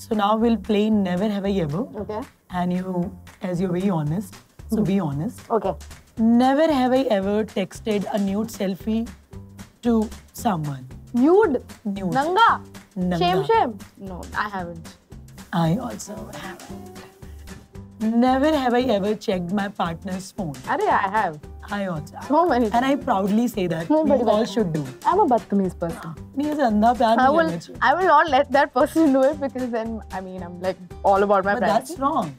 So now we'll play Never Have I Ever. Okay. And you, as you're very honest, so mm-hmm. be honest. Okay. Never have I ever texted a nude selfie to someone. Nude. Nude. Nanga. Nanga. Shame, shame. No, I haven't. I also haven't. Never have I ever checked my partner's phone. Arey, I have. I also have. So many. And I proudly say that. Nobody we all does. should do. I'm a badtameez person. नहीं ऐसे अंधा प्यार I नहीं will, करना चाहिए. I will not let that person do it because then, I mean, I'm like all about my But privacy. that's wrong.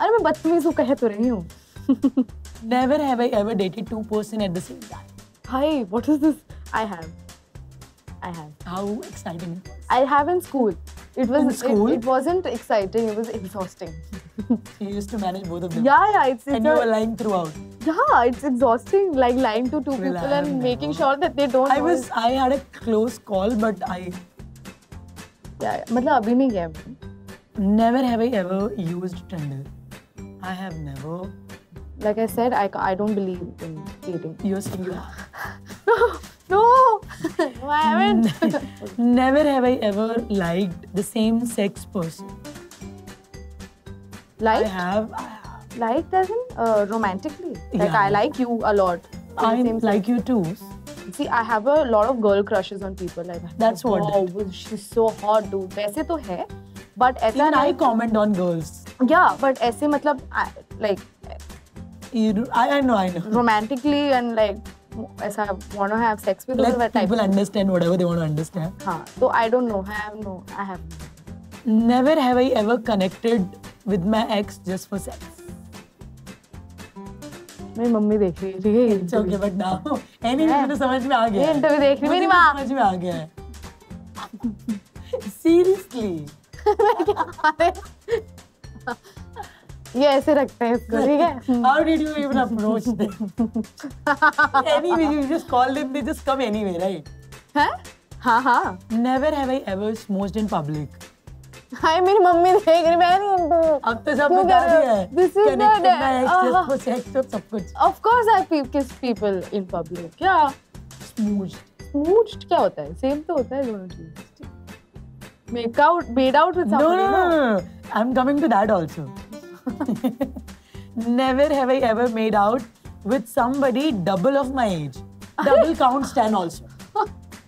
अरे मैं बदतमीज हूँ कह तो रही हूँ Never have I ever dated two person at the same time. Hi, what is this? I have. I have. How exciting it was. I have in school. It was In school? It, it wasn't exciting. It was exhausting. You used to manage both of them. Yeah, yeah. It's, it's And you a- were lying throughout. yeah, it's exhausting. Like lying to two Well, people I and have making never- sure that they don't. I know was it. I had a close call, but I Yeah, yeah. मतलब अभी नहीं गया मैं. never have I ever used Tinder. I have never. Like I said, I, ca- I don't believe in dating. You're single. No, no, I haven't. never have I ever liked the same sex person. I like, have. I have. like doesn't uh, romantically. Like Yeah. I like you a lot. in the I same like you too. sense. See, I have a lot of girl crushes on people. Like That's what- Wow, she's so hot, dude. वैसे तो है, but ऐसा Even I like comment on girls. yeah, but ऐसे मतलब I- like You do, I, I know, I know. romantically and like ऐसा want to have sex with Let her type. people understand whatever they want to understand. हाँ, so I don't know. I have no. I have. No. Never have I ever connected with my ex just for sex. मेरी mummy देख रही है ठीक है It's okay, but now anyway, तो समझ में आ गया ये है। interview देख रही मुझे मेरी तो माँ। समझ में आ गया है Seriously. ये ऐसे रखते हैं इसको ठीक है? How did you even approach them anyway you just call them they just come anyway right हैं? हाँ हाँ। Never have I ever smoked in public हाय मेरी मम्मी देख रही मैं नहीं उनको अब तो सब बता दिया है? दिस इज़ द सेक्स और सब कुछ। Of course I P kiss people in public क्या? स्मूज्ड स्मूज्ड क्या होता है? सेम तो होता है दोनों चीज़। Make out made out with someone no I am coming to that also Never have I ever made out with somebody double of my age. Double counts 10 also.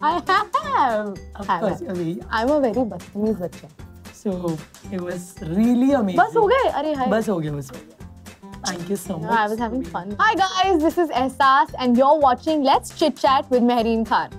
I have. Of have course, I. I'm a very badtameez bacha. So it was really amazing. बस हो गए अरे हाय Thank you so much. No, I was having fun. Hi guys, this is Ahsaas and you're watching Let's Chit Chat with Mahreen Khan.